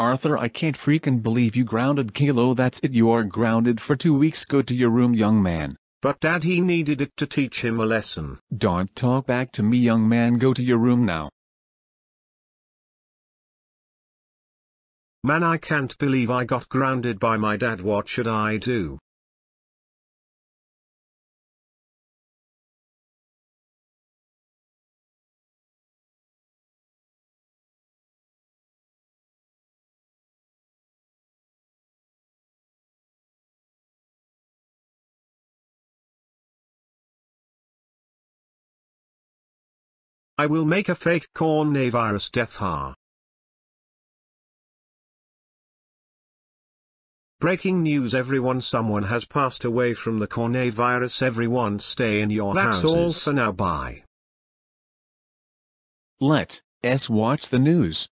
Arthur I can't freaking believe you grounded Kilo that's it you are grounded for two weeks go to your room young man. But dad he needed it to teach him a lesson. Don't talk back to me young man go to your room now. Man I can't believe I got grounded by my dad what should I do? I will make a fake coronavirus death ha. Breaking news everyone someone has passed away from the coronavirus everyone stay in your That's houses. all for now bye. Let us watch the news.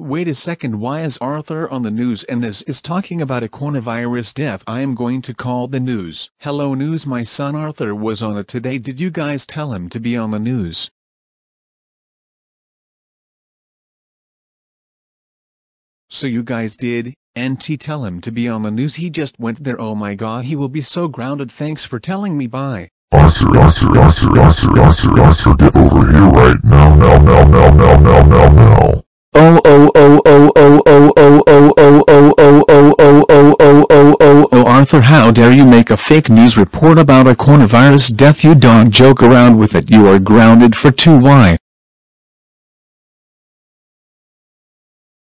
Wait a second why is Arthur on the news and this is talking about a coronavirus death I am going to call the news. Hello news my son Arthur was on it today did you guys tell him to be on the news? So you guys did, and T tell him to be on the news he just went there oh my god he will be so grounded thanks for telling me bye. Arthur, Arthur, Arthur, Arthur, Arthur, Arthur, get over here right now, now, now, now, now, now, now, now. Arthur how dare you make a fake news report about a coronavirus death? You don't joke around with it. You are grounded for 2 why